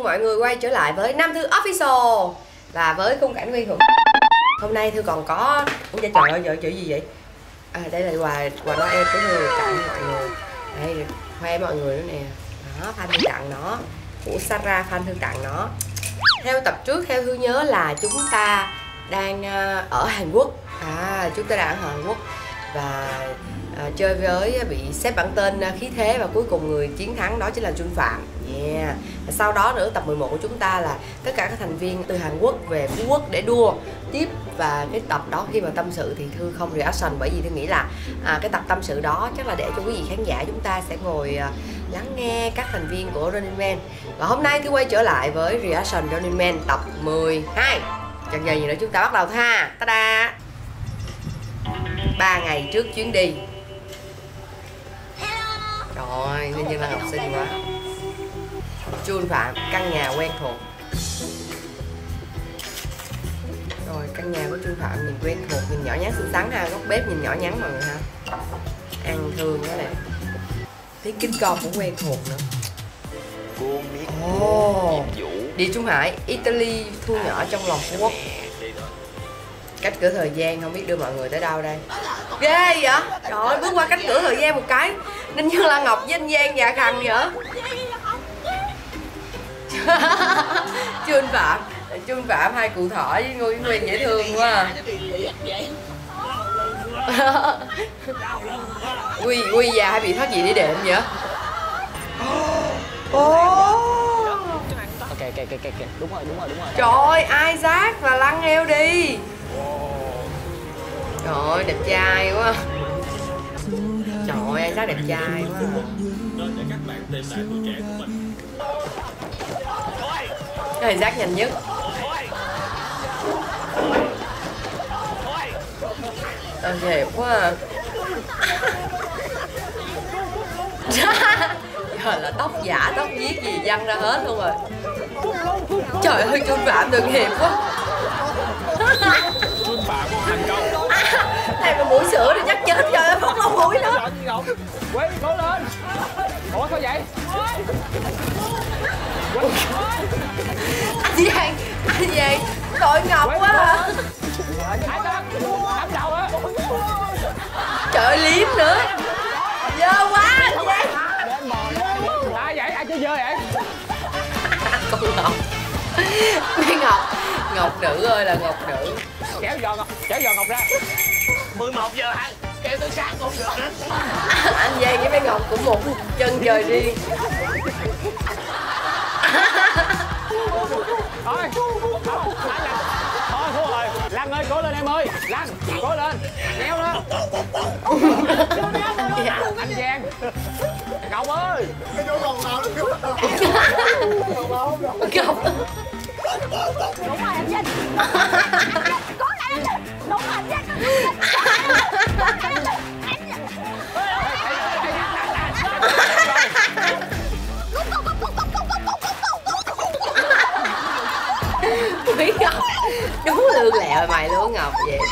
thương mọi người quay trở lại với Nam Thư Official. Và với khung cảnh quen thuộc Hôm nay Thư còn có Ủa dạ trời ơi, vợ chữ gì vậy? À, đây là quà quà Noel của Thư tặng mọi người. Đây, khoe mọi người nữa nè. Đó, fan Thư tặng nó. Của Sarah fan Thư tặng nó. Theo tập trước, theo Thư nhớ là chúng ta đang ờ, ở Hàn Quốc. À, chúng ta đang ở Hàn Quốc. Và à, chơi với bị xếp bảng tên à, khí thế và cuối cùng người chiến thắng đó chính là Jun Phạm. Yeah. Và sau đó nữa tập 11 của chúng ta là tất cả các thành viên từ Hàn Quốc về Phú Quốc để đua tiếp. Và cái tập đó khi mà tâm sự thì thư không reaction bởi vì thư nghĩ là à, cái tập tâm sự đó chắc là để cho quý vị khán giả chúng ta sẽ ngồi à, lắng nghe các thành viên của Running Man. Và hôm nay thư quay trở lại với reaction Running Man tập 12 Chẳng giờ gì nữa chúng ta bắt đầu ha. Ta-da! Ba ngày trước chuyến đi rồi nên như là học sinh quá. Chun Phạm căn nhà quen thuộc. Rồi căn nhà của Chun Phạm nhìn quen thuộc nhìn nhỏ nhắn xinh xắn ha góc bếp nhìn nhỏ nhắn mọi người ha. Ăn thương quá nè. Thấy kinh con cũng quen thuộc nữa. Cô biết Ồ. nhiệm vụ Địa Trung Hải Italy thu nhỏ trong lòng Phú Quốc cách cửa thời gian không biết đưa mọi người tới đâu đây. Ghê vậy? Trời ơi bước qua cánh cửa thời gian một cái. Nên như là ngọc với anh giang dạ khăn vậy? Trương phạm. Trương phạm hai cụ thỏ với ngô Vĩnh nguyên dễ thương quá à. quy quy già hay bị thoát gì để đệm vậy? Ồ. Ok ok ok ok đúng rồi đúng rồi đúng rồi Trời ơi, Isaac và Trời ơi, đẹp trai quá. Trời ơi, Isaac đẹp trai quá à. Cái Isaac nhanh nhất. Tao đẹp quá à. Giờ là tóc giả, tóc viết gì văng ra hết luôn rồi. Trời ơi, Trung Phạm được hiệp quá. Trung Phạm thành công. Này mà mũi sữa thì chắc chết rồi ơi, không có mũi nữa. Quay cố lên Ủa sao vậy Anh Giang, anh Giang, tội Ngọc quá hả Trời ơi, liếm nữa. Dơ quá, anh Giang. Ai vậy ai chơi dơ vậy Con Ngọc. Mấy Ngọc Ngọc nữ ơi là Ngọc nữ. Kéo giò ngọc kéo giò ngọc ra. 11 giờ hả kêu tới sáng không được. Nữa Anh Giang với mấy Ngọc cũng một chân trời riêng thôi thôi thua rồi lan ơi cố lên em ơi. Lan cố lên. Kéo nó anh giang. Ngọc ơi. Ngọc. Đúng rồi anh Vinh có lại anh Vinh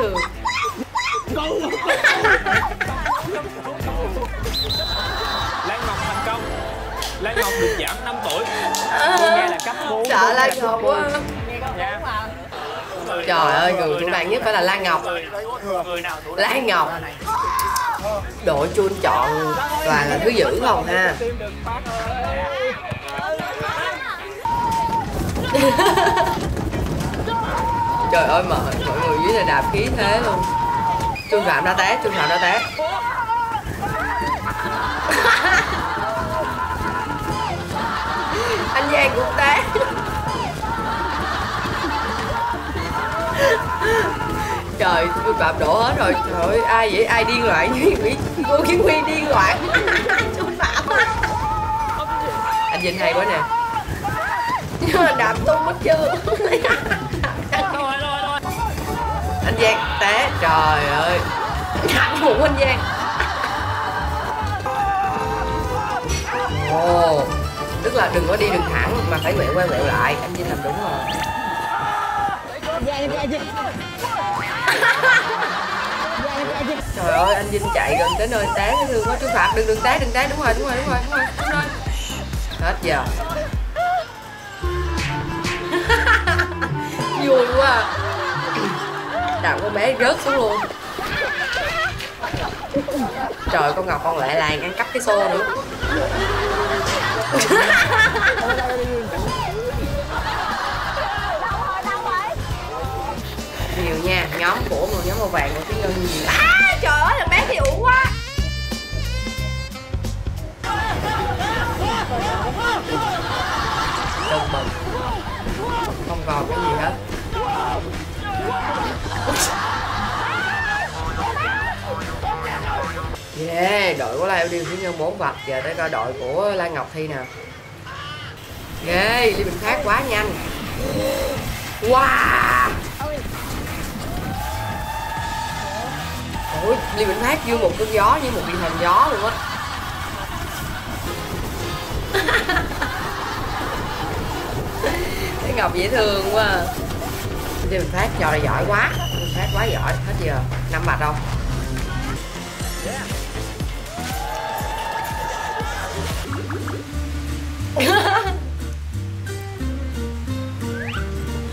Dễ thương lan ngọc thành công. Lan ngọc được giảm 5 tuổi. Tôi nghe là cấp 4 Sợ Lan Ngọc quá. Dạ. Trời ơi, người thủ đoạn nhất phải là Lan Ngọc. Lan Ngọc. Đội chun chọn toàn là thứ dữ không ha? Bắt Trời ơi mà mọi người dưới này đạp khí thế luôn. Trương Phạm đã té, Trương Phạm đã té. Anh Giang cũng té. Trời, Trương Phạm đổ hết rồi. Trời ơi, ai vậy? Ai điên loạn với Cô Kiến Huy điên loạn. Trương Phạm. Anh Vinh hay quá nè. Đạp tung mất chưa Giang té trời ơi. Thẳng bụng anh Giang Ồ Tức là đừng có đi đường thẳng mà phải quẹo qua quẹo lại. Anh Vinh làm đúng rồi Trời ơi anh Vinh chạy gần tới nơi té cái thương quá. Chú Phạm đừng đừng té đừng té. Đúng rồi đúng rồi đúng rồi đúng rồi, đúng rồi. Hết giờ. Vui quá đạp con bé rớt xuống luôn. Trời con ngọc con lệ làng ăn cắp cái xô nữa. Nhiều nha nhóm của một nhóm màu vàng của tiếng ngân nhiều. À trời ơi thằng bé thì ủ quá không còn cái gì hết Yeah, đội của Lai Điêu Thủy Nhân 4 vạch Giờ tới coi đội của Lan Ngọc thi nè. Ghê, yeah, Ly Bình Phát quá nhanh. Wow! Ôi, Ly Bình Phát như một cơn gió, như một vị thần gió luôn á. Cái Ngọc dễ thương quá. À. Bình Phát trò này giỏi quá. Phát quá giỏi, hết giờ năm bạch không?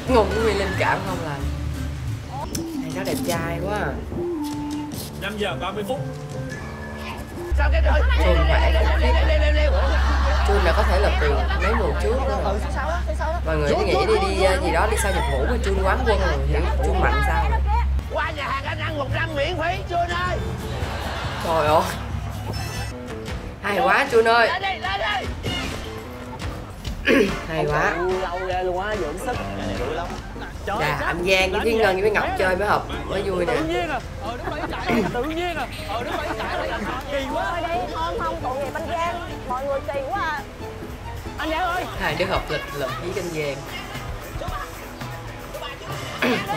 Ngùng của linh cảm không là Này nó đẹp trai quá à. 5 giờ 30 phút. Sao cái rồi leo leo Chun là có thể là từ mấy mùa trước rồi. Mọi người cứ nghĩ đi đi gì đó đi sau nhập ngũ mà Chun quán quân rồi hiểu Chun mạnh sao qua nhà hàng anh ăn một năm miễn phí chưa ơi. Trời ơi. Hay quá Chun ơi. Lên đây lên đây Hay quá. Lâu ghê luôn á dưỡng sức. Dạ anh Giang với Thiên Ngân với Ngọc chơi mới hợp mới vui nè. Tự nhiên à. Ờ đứng bảy chạy tự nhiên à. Ờ đứng bảy chạy kỳ quá. Thôi đi không không tội nghiệp anh Giang. Mọi người kỳ quá à. Anh Giang ơi. Hai đứa hợp lịch lực với anh Giang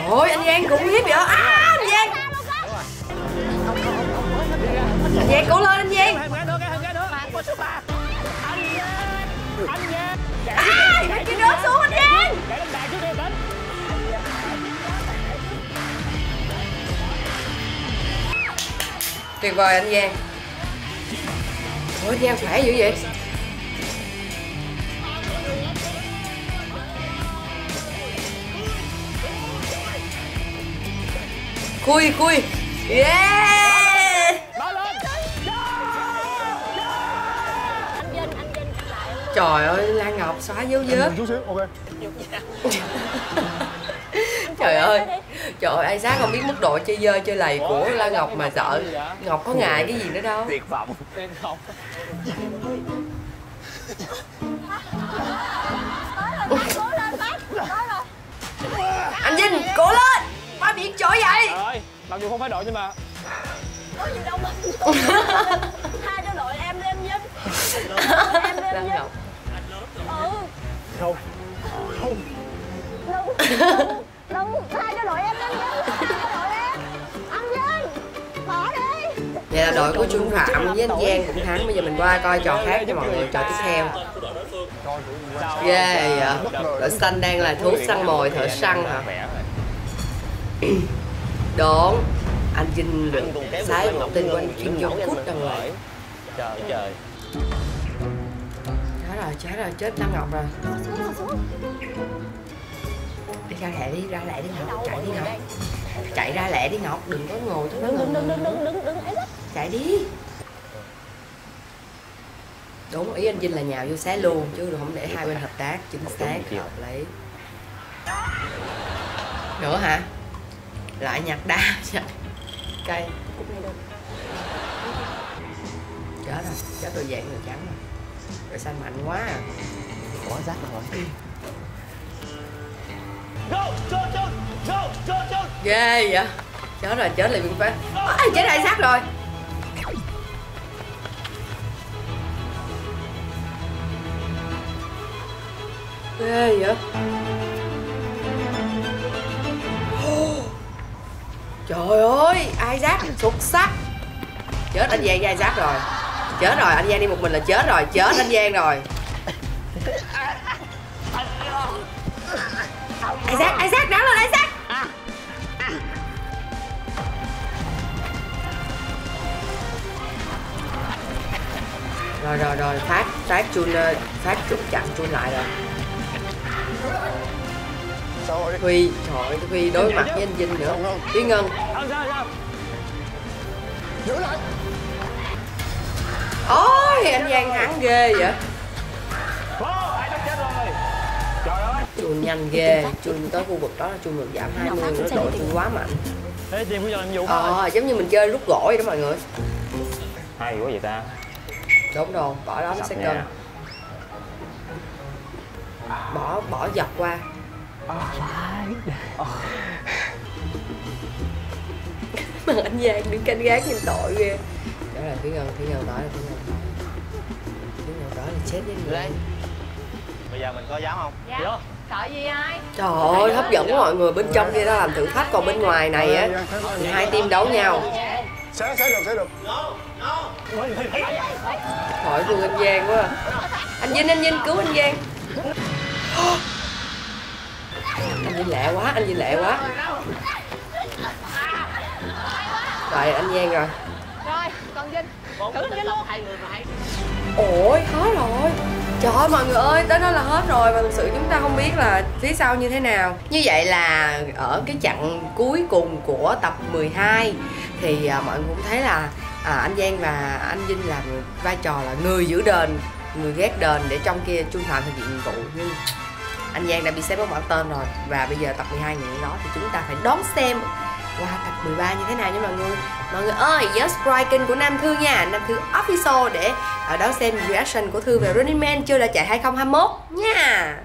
Ôi anh Giang cũng hiếp vậy à, anh Giang. Anh Giang cố lên anh Giang. Anh Giang à, cái đứa xuống anh Giang. Tuyệt vời anh Giang. Ủa anh Giang khỏe dữ vậy? Khui khui. Yeah. Trời ơi Lan Ngọc xóa dấu vết. chút xíu ok. Trời ơi. Trời ơi Isaac không biết mức độ chơi dơ chơi lầy của Lan Ngọc mà sợ Ngọc có ngại cái gì nữa đâu. Tuyệt vọng. Tên Biển chỗ vậy? Ơi mặc dù không phải đội nhưng mà có gì đâu mà hai cho đội em lên Vinh em lên Lan Vinh Ngọc ừ. Không. Không. Đừng đừng đừng hai cho đội em đội em. Đi. Vậy là đội của Trung Phạm với anh Giang cũng thắng. Bây giờ mình qua coi trò khác cho mọi người trò tiếp theo. Ghê vậy Đội xanh đang là thú săn mồi thợ săn hả Đúng Anh Vinh luyện sái một tên của anh chuyên vô cút ra ngoài. Trời trời. Chết rồi chết rồi chết Lan Ngọc rồi. Đi ra lẹ đi ra lẹ đi Ngọc chạy đi Ngọc. Chạy ra lẹ đi Ngọc đừng có ngồi đó đừng đừng đừng đừng đừng đừng đó chạy đi. Đúng ý anh Vinh là nhào vô xé luôn chứ không để hai bên hợp tác chính xác hợp lý. Nữa hả lại nhặt đá. Cây. Cục này được chết rồi. Chết tôi dạng người trắng rồi. Rồi xanh mạnh quá à. có rác rồi. Ghê vậy. Chết rồi chết liền phát. À, chết đại sát rồi. Ghê vậy trời ơi, ai giác xuất sắc chết anh giang với Isaac giác rồi? Chết rồi, anh giang đi một mình là chết rồi, chết anh giang rồi. Ai giác ai giác lên, ai giác rồi rồi rồi, phát phát chun phát chụp chặn chun lại rồi? Huy trời ơi Huy đối mặt với anh Vinh nữa. Thúy Ngân? Giữ lại. ôi anh Giang thắng ghê vậy Vô, ai đã chết rồi. Trời ơi. chùi nhanh ghê chùi tới khu vực đó là chùi được giảm 20 nữa đội chùi quá mạnh Ê, tìm giờ làm vụ ờ giống như mình chơi lúc gỗ vậy đó mọi người Hay quá vậy ta. đúng rồi bỏ đó nó sẽ cân bỏ bỏ dọc qua mà anh Giang đứng canh gác nhìn tội ghê đó là Thúy Ngân Thúy Ngân nói là Thúy Ngân nói Thúy Ngân nói là chết với người Bây giờ mình có dám không? Vô. Sợ gì ai? trời ơi hấp dẫn quá mọi người bên trong kia đó làm thử thách còn bên ngoài này á thì hai team đấu nhau Sẽ, sẽ được, sẽ được. hỏi thương anh Giang quá à. anh Vinh anh Vinh cứu anh Giang anh Vinh lẹ quá anh Vinh lẹ quá. Rồi anh Giang rồi. Rồi, còn Vinh. Thử Vinh. Luôn ôi hết rồi. Trời ơi mọi người ơi, tới đó là hết rồi và thực sự chúng ta không biết là phía sau như thế nào. Như vậy là ở cái chặng cuối cùng của tập 12 Thì à, mọi người cũng thấy là à, anh Giang và anh Vinh làm vai trò là người giữ đền Người ghét đền để trong kia Trung Phạm thực hiện nhiệm vụ. Nhưng anh Giang đã bị xếp bóng bỏ tên rồi. Và bây giờ tập 12 ngày đó thì chúng ta phải đón xem qua tập 13 như thế nào nha mọi người. Mọi người ơi nhớ subscribe kênh của Nam Thư nha. Nam Thư Official để ờ, đón xem reaction của Thư về Running Man chưa là chạy 2021 nha.